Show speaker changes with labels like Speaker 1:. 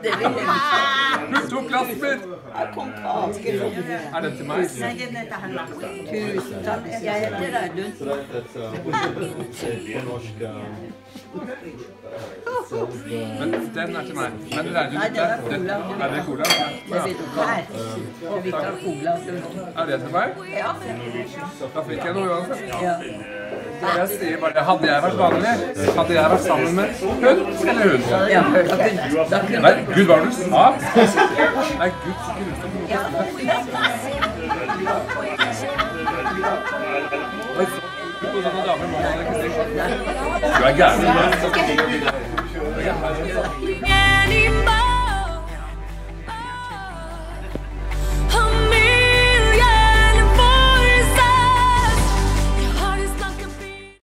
Speaker 1: Du tok glasset mitt! Er den til meg?
Speaker 2: Nei, den er
Speaker 3: Tusen takk. Jeg heter Reidun.
Speaker 4: På norsk
Speaker 1: Men den er til meg. Men det er du
Speaker 3: Nei, det er
Speaker 1: det-
Speaker 3: cola.
Speaker 1: Er det cola?
Speaker 3: Ja. vil ikke ha cola.
Speaker 1: Er det til meg?
Speaker 3: Ja.
Speaker 1: Da fikk jeg noe uansett.
Speaker 3: ja.
Speaker 1: Jeg sier bare Hadde jeg vært vanlig, hadde jeg vært sammen med hun eller hun?
Speaker 3: ja.
Speaker 1: Nei, gud, hva var det du sa? Nei, gud, så er gæren. Du er gæren.